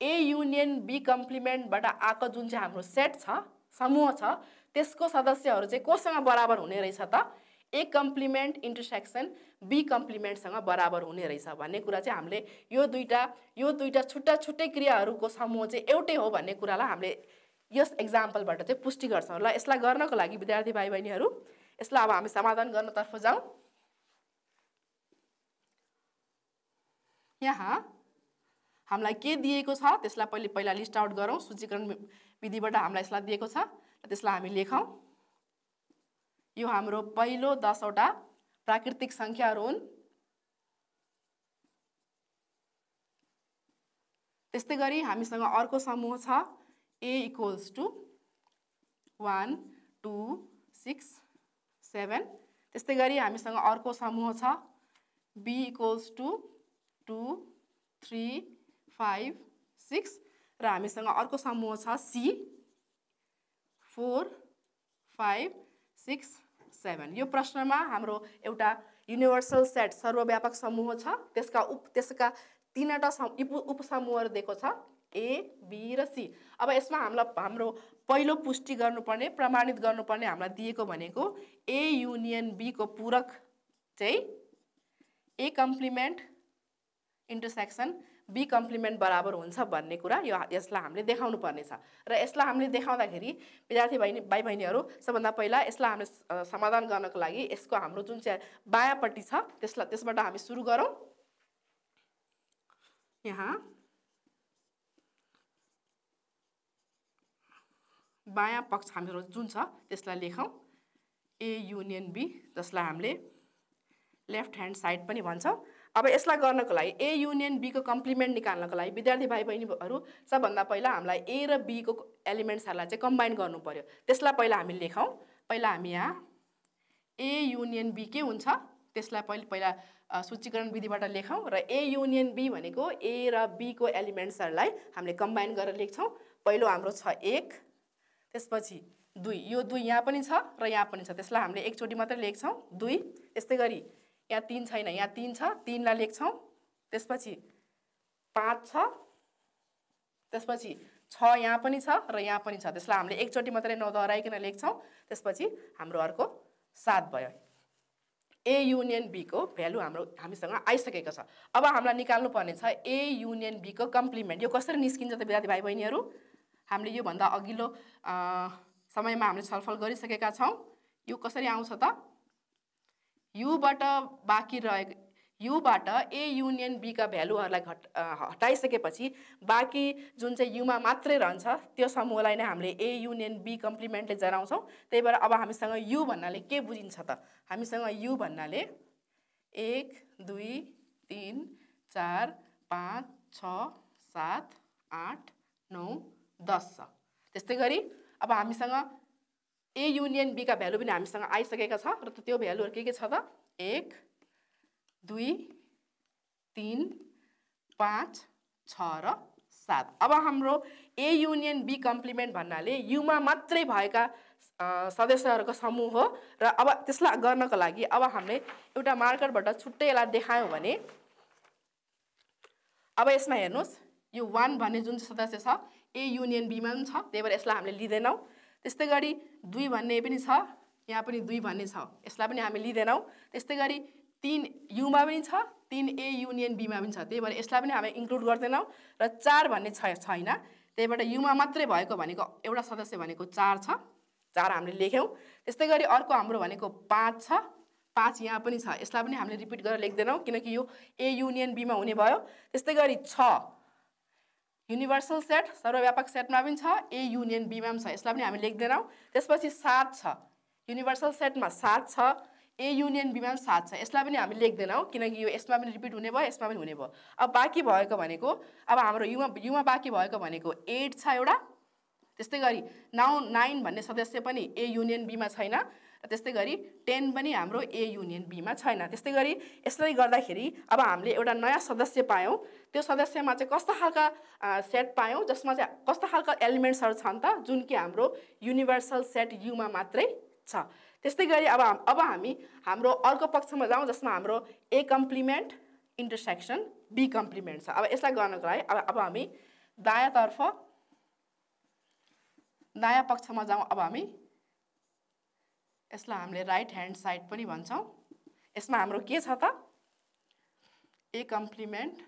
ए युनियन बी कम्प्लिमेन्टबाट आएको जुन चाहिँ हाम्रो सेट छ समूह छ त्यसको सदस्यहरू चाहिँ कोसँग बराबर हुने रहेछ त? ए कम्प्लिमेन्ट इन्टरसेक्सन बी कम्प्लिमेन्टसँग बराबर हुने रहेछ भन्ने कुरा चाहिँ हामीले यो दुईवटा यो दुईवटा छुट्टा छुट्टै क्रियाहरूको समूह चाहिँ एउटै हो भन्ने कुरालाई हामीले यस इक्जाम्पलबाट चाहिँ पुष्टि गर्छौँ। ल यसलाई गर्नको लागि विद्यार्थी भाइ बहिनीहरू यसलाई अब हामी समाधान गर्नतर्फ जाउँ। यहाँ हामीलाई के दिएको छ त्यसलाई पहिले पहिला लिस्ट आउट गरौँ। सूचीकरण विधिबाट हामीलाई यसलाई दिएको छ त्यसलाई हामी लेखौँ। यो हाम्रो पहिलो दसवटा प्राकृतिक सङ्ख्याहरू हुन्। त्यस्तै गरी हामीसँग अर्को समूह छ A equals to one two six seven त्यस्तै गरी हामीसँग अर्को समूह छ B equals to two three five six र हामीसँग अर्को समूह छ C four five six seven यो प्रश्नमा हाम्रो एउटा युनिभर्सल सेट सर्वव्यापक समूह छ। त्यसका उप त्यसका तिनवटा उप उपसमूहहरू दिएको छ। ए बी र सी अब यसमा हामीलाई हाम्रो पहिलो पुष्टि गर्नुपर्ने प्रमाणित गर्नुपर्ने हामीलाई दिएको भनेको ए युनियन बीको पूरक चाहिँ A complement intersection B complement बराबर हुन्छ भन्ने कुरा यो यसलाई हामीले देखाउनु पर्नेछ र यसलाई हामीले देखाउँदाखेरि विद्यार्थी बहिनी भाइ बहिनीहरू सबभन्दा पहिला यसलाई हामीले समाधान गर्नको लागि यसको हाम्रो जुन चाहिँ बायाँपट्टि छ त्यसलाई त्यसबाट हामी सुरु गरौँ। यहाँ। बायाँ पक्ष हाम्रो जुन छ त्यसलाई लेखौँ। ए युनियन बी जसलाई हामीले लेफ्ट ह्यान्ड साइड पनि भन्छौँ। अब यसलाई गर्नको लागि ए युनियन बीको कम्प्लिमेन्ट निकाल्नको लागि विद्यार्थी भाइ बहिनीहरू सबभन्दा पहिला हामीलाई ए र बीको एलिमेन्ट्सहरूलाई चाहिँ कम्बाइन गर्नु पऱ्यो त्यसलाई पहिला हामी लेखौँ। पहिला हामी यहाँ ए युनियन बी के हुन्छ? त्यसलाई पहिले पहिला सूचीकरण विधिबाट लेखौँ र ए युनियन बी भनेको ए र बीको एलिमेन्ट्सहरूलाई हामीले कम्बाइन गरेर लेख्छौँ। पहिलो हाम्रो छ एक त्यसपछि दुई। यो दुई यहाँ पनि छ र यहाँ पनि छ। त्यसलाई हामीले एकचोटि मात्रै लेख्छौँ। दुई त्यस्तै गरी। यहाँ तिन छैन यहाँ तिन छ तिनलाई लेख्छौँ। त्यसपछि पाँच छ त्यसपछि छ यहाँ पनि छ र यहाँ पनि छ। त्यसलाई हामीले एकचोटि मात्रै नदोहोऱ्याइकन लेख्छौँ। त्यसपछि हाम्रो अर्को सात भयो। ए युनियन बीको भ्यालु हाम्रो हामीसँग आइसकेको छ। अब हामीलाई निकाल्नु पर्ने छ ए युनियन बीको कम्प्लिमेन्ट यो कसरी निस्किन्छ त विद्यार्थी भाइ बहिनीहरू हामीले योभन्दा अघिल्लो समयमा हामीले छलफल गरिसकेका छौँ। यो कसरी आउँछ त? युबाट बाँकी रहेको युबाट ए युनियन बीका भ्यालुहरूलाई घट हटाइसकेपछि बाँकी जुन चाहिँ युमा मात्रै रहन्छ त्यो समूहलाई नै हामीले ए युनियन बी कम्प्लिमेन्टले जनाउँछौँ। त्यही भएर अब हामीसँग यु भन्नाले के बुझिन्छ त? हामीसँग यु भन्नाले एक दुई तिन चार पाँच छ सात आठ नौ दस छ। त्यस्तै गरी अब हामीसँग ए युनियन बीका भ्यालु पनि हामीसँग आइसकेका छ र त्यो भ्यालुहरू के के छ त? एक दुई तिन पाँच छ र सात। अब हाम्रो ए युनियन बी कम्प्लिमेन्ट भन्नाले युमा मात्रै भएका सदस्यहरूको समूह हो र अब त्यसलाई गर्नको लागि अब हामीले एउटा मार्करबाट छुट्टै यसलाई देखायौँ भने अब यसमा हेर्नुहोस् यो वान भन्ने जुन सदस्य छ ए युनियन बीमा पनि छ त्यही भएर यसलाई हामीले लिँदैनौँ। त्यस्तै गरी दुई भन्ने पनि छ यहाँ पनि दुई भन्ने छ। यसलाई पनि हामी लिँदैनौँ। त्यस्तै गरी तिन युमा पनि छ तिन ए युनियन बीमा पनि छ। त्यही भएर यसलाई पनि हामी इन्क्लुड गर्दैनौँ र चार भन्ने छ छैन। त्यही भएर युमा मात्रै भएको भनेको एउटा सदस्य भनेको चार छ। चार हामीले लेख्यौँ। त्यस्तै गरी अर्को हाम्रो भनेको पाँच छ। पाँच यहाँ पनि छ। यसलाई पनि हामीले रिपिट गरेर लेख्दैनौँ किनकि यो ए युनियन बीमा हुने भयो। त्यस्तै गरी छ। युनिभर्सल सेट सर्वव्यापक सेटमा पनि छ ए युनियन बीमा पनि छ यसलाई पनि हामी लेख्दैनौँ। त्यसपछि सात छ। युनिभर्सल सेटमा सात छ ए युनियन बीमा पनि सात छ। यसलाई पनि हामी लेख्दैनौँ किनकि यो यसमा पनि रिपिट हुने भयो यसमा पनि हुने भयो। अब बाँकी भएको भनेको अब हाम्रो युमा युमा बाँकी भएको भनेको एट छ एउटा। त्यस्तै गरी नाउ नाइन भन्ने सदस्य पनि ए युनियन बीमा छैन। त्यस्तै गरी टेन पनि हाम्रो ए युनियन बीमा छैन। त्यस्तै गरी यसरी गर्दाखेरि अब हामीले एउटा नयाँ सदस्य पायौँ। त्यो सदस्यमा चाहिँ कस्तो खालका सेट पायौँ जसमा चाहिँ कस्तो खालका एलिमेन्ट्सहरू छन् त जुन कि हाम्रो युनिभर्सल सेट युमा मात्रै छ। त्यस्तै गरी अब अब हामी हाम्रो अर्को पक्षमा जाउँ जसमा हाम्रो A complement intersection B complement छ। अब यसलाई गर्नको लागि अब अब हामी दायाँतर्फ दायाँ पक्षमा जाउँ अब हामी यसलाई हामीले राइट ह्यान्ड साइड पनि भन्छौँ। यसमा हाम्रो के छ त? A complement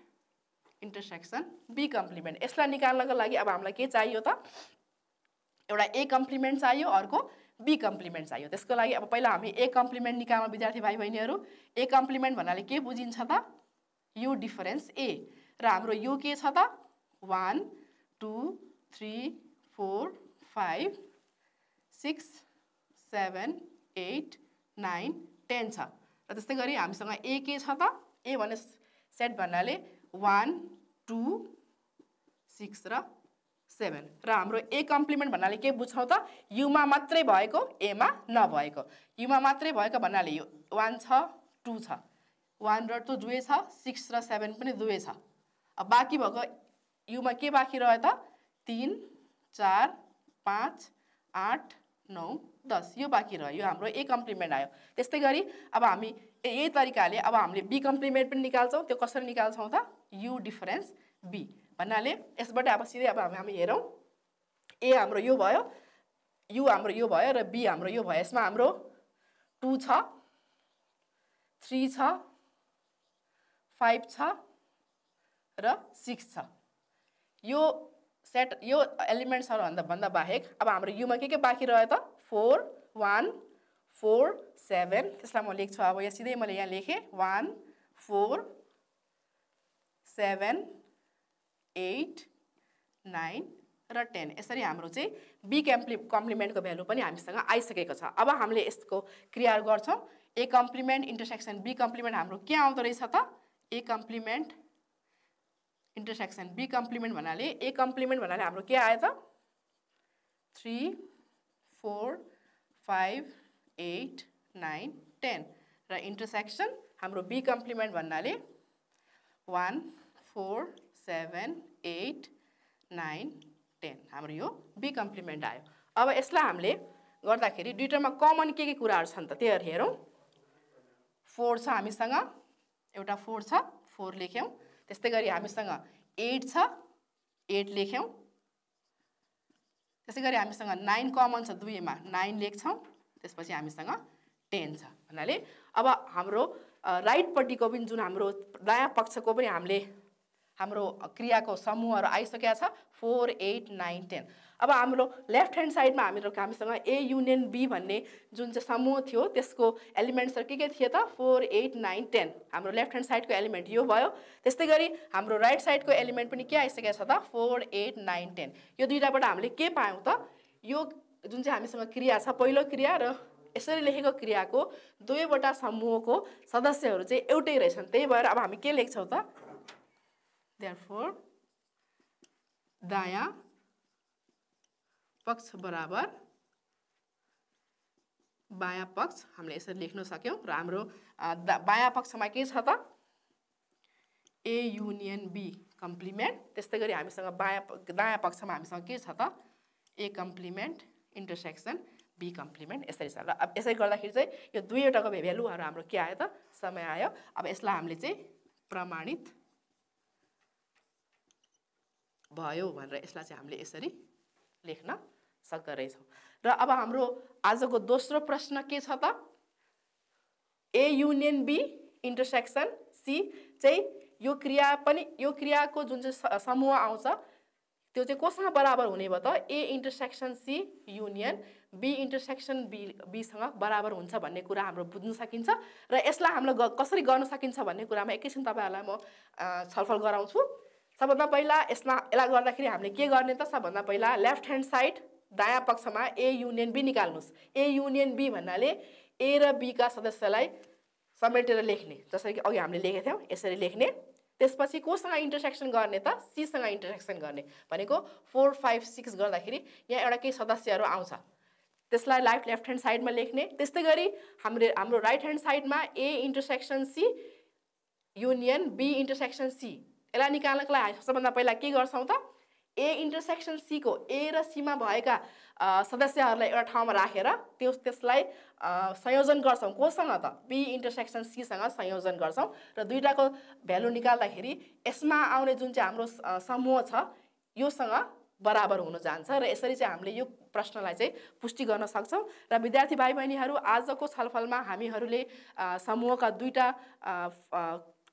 intersection B complement यसलाई निकाल्नको लागि अब हामीलाई के चाहियो त? एउटा ए कम्प्लिमेन्ट चाहियो अर्को बी कम्प्लिमेन्ट चाहियो। त्यसको लागि अब पहिला हामी ए कम्प्लिमेन्ट निकाल्न विद्यार्थी भाइ बहिनीहरू ए कम्प्लिमेन्ट भन्नाले के बुझिन्छ त? यो डिफरेन्स ए र हाम्रो यो के छ त? One two three four five six seven eight nine ten छ। र त्यस्तै गरी हामीसँग ए के छ त। ए भन्ने सेट भन्नाले वान टू सिक्स र सेभेन। र हाम्रो ए कम्प्लिमेन्ट भन्नाले के बुझ्छौँ त? युमा मात्रै भएको एमा नभएको। युमा मात्रै भएको भन्नाले यो वान छ टू छ। वान र टू दुवै छ सिक्स र सेभेन पनि दुवै छ। अब बाँकी भएको युमा के बाँकी रह्यो त? तिन चार पाँच आठ नौ दस यो बाँकी रह्यो यो हाम्रो ए कम्प्लिमेन्ट आयो। त्यस्तै गरी अब हामी यही तरिकाले अब हामीले बी कम्प्लिमेन्ट पनि निकाल्छौँ त्यो कसरी निकाल्छौँ त? यु डिफरेन्स बी भन्नाले यसबाट अब सिधै अब हामी हेरौँ। ए हाम्रो यो भयो यु हाम्रो यो भयो र बी हाम्रो यो भयो। यसमा हाम्रो टु छ थ्री छ फाइभ छ र सिक्स छ। यो सेट यो एलिमेन्ट्सहरूभन्दा भन्दा बाहेक अब हाम्रो युमा के के बाँकी रह्यो त? फोर वान फोर सेभेन त्यसलाई म लेख्छु अब यहाँ सिधै मैले यहाँ लेखेँ. One four seven eight nine र टेन यसरी हाम्रो चाहिँ बी कम्प्लि कम्प्लिमेन्टको भ्यालु पनि हामीसँग आइसकेको छ। अब हामीले यसको क्रिया गर्छौँ। A complement intersection B complement हाम्रो के आउँदो रहेछ त? A complement intersection B complement भन्नाले ए कम्प्लिमेन्ट भन्नाले हाम्रो के आयो त? Three four five eight nine ten र इन्टरसेक्सन हाम्रो बी कम्प्लिमेन्ट भन्नाले one four seven eight nine ten हाम्रो यो बी कम्प्लिमेन्ट आयो. अब यसलाई हामीले गर्दाखेरि दुइटामा कमन के के कुराहरू छन् त त्योहरू हेरौँ। फोर छ हामीसँग एउटा फोर छ फोर लेख्यौँ। त्यस्तै गरी हामीसँग एट छ एट लेख्यौँ। त्यसै गरी हामीसँग नाइन कमन छ दुवैमा नाइन लेख्छौँ। त्यसपछि हामीसँग टेन छ भन्नाले अब हाम्रो राइटपट्टिको पनि जुन हाम्रो दायाँ पक्षको पनि हामीले हाम्रो क्रियाको समूहहरू आइसकेका छ फोर एट नाइन टेन अब हाम्रो लेफ्ट ह्यान्ड साइडमा हाम्रो हामीसँग ए युनियन बी भन्ने जुन चाहिँ समूह थियो त्यसको एलिमेन्ट्सहरू के के थिए त? फोर एट नाइन टेन हाम्रो लेफ्ट ह्यान्ड साइडको एलिमेन्ट यो भयो। त्यस्तै गरी हाम्रो राइट साइडको एलिमेन्ट पनि के आइसकेको छ त? फोर एट नाइन टेन यो दुइटाबाट हामीले के पायौँ त? यो जुन चाहिँ हामीसँग क्रिया छ पहिलो क्रिया र यसरी लेखेको क्रियाको दुवैवटा समूहको सदस्यहरू चाहिँ एउटै रहेछन्। त्यही भएर अब हामी के लेख्छौँ त? देयरफोर दायाँ पक्ष बराबर बायाँ पक्ष हामीले यसरी लेख्न सक्यौँ। र हाम्रो बायाँ पक्षमा के छ त? ए युनियन बी कम्प्लिमेन्ट त्यस्तै गरी हामीसँग बायाँ दायाँ पक्षमा हामीसँग के छ त? A complement intersection B complement यसरी छ। र अब यसरी गर्दाखेरि चाहिँ यो दुईवटाको भ्यालुहरू हाम्रो के आयो त? समय आयो। अब यसलाई हामीले चाहिँ प्रमाणित भयो भनेर यसलाई चाहिँ हामीले यसरी लेख्न सक्दो रहेछौँ र अब हाम्रो आजको दोस्रो प्रश्न के छ त? A union B intersection C चाहिँ यो क्रिया पनि यो क्रियाको जुन चाहिँ समूह आउँछ त्यो चाहिँ कोसँग बराबर हुने भयो त? A intersection C union B intersection B बीसँग बराबर हुन्छ भन्ने कुरा हाम्रो बुझ्न सकिन्छ। र यसलाई हामीले कसरी गर्न सकिन्छ भन्ने कुरामा एकैछिन तपाईँहरूलाई म छलफल गराउँछु। सबभन्दा पहिला यसमा यसलाई गर्दाखेरि हामीले के गर्ने त? सबभन्दा पहिला लेफ्ट ह्यान्ड साइड दायाँ पक्षमा ए युनियन बी निकाल्नुहोस्। ए युनियन बी भन्नाले ए र बीका सदस्यलाई समेटेर लेख्ने जसरी कि अघि हामीले लेखेको थियौँ यसरी लेख्ने। त्यसपछि कोसँग इन्टरसेक्सन गर्ने त सीसँग इन्टरसेक्सन गर्ने। भनेको फोर फाइभ सिक्स गर्दाखेरि यहाँ एउटा केही सदस्यहरू आउँछ। त्यसलाई लाइफ लेफ्ट ह्यान्ड साइडमा लेख्ने। त्यस्तै गरी हाम्रो हाम्रो राइट ह्यान्ड साइडमा A intersection C union B intersection C यसलाई निकाल्नको लागि सबभन्दा पहिला के गर्छौँ त? ए इन्टरसेक्सन सीको ए र सीमा भएका सदस्यहरूलाई एउटा ठाउँमा राखेर त्यो त्यसलाई संयोजन गर्छौँ। कोसँग त? बी इन्टरसेक्सन सीसँग संयोजन गर्छौँ र दुइटाको भ्यालु निकाल्दाखेरि यसमा आउने जुन चाहिँ हाम्रो समूह छ योसँग बराबर हुन जान्छ र यसरी चाहिँ हामीले यो प्रश्नलाई चाहिँ पुष्टि गर्न सक्छौँ र विद्यार्थी भाइ बहिनीहरू आजको छलफलमा हामीहरूले समूहका दुईवटा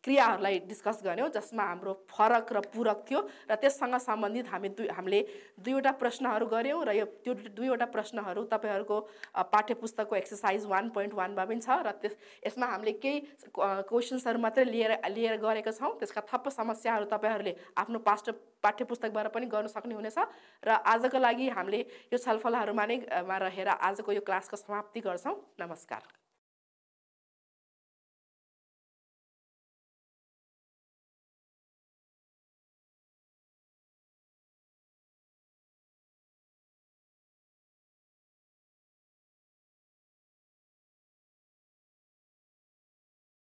क्रियाहरूलाई डिस्कस गऱ्यौँ जसमा हाम्रो फरक र पूरक थियो र त्यससँग सम्बन्धित हामी दुई हामीले दुईवटा प्रश्नहरू गऱ्यौँ र यो त्यो दुईवटा प्रश्नहरू तपाईँहरूको पाठ्य पुस्तकको एक्सर्साइज वान पोइन्ट वानमा पनि छ र त्यस यसमा हामीले केही क्वेसन्सहरू मात्रै लिएर लिएर गरेका छौँ। त्यसका थप समस्याहरू तपाईँहरूले आफ्नो पास्ट पाठ्य पुस्तकबाट पनि गर्न सक्ने हुनेछ र आजको लागि हामीले यो छलफलहरूमा नै रहेर आजको यो क्लासको समाप्ति गर्छौँ। नमस्कार।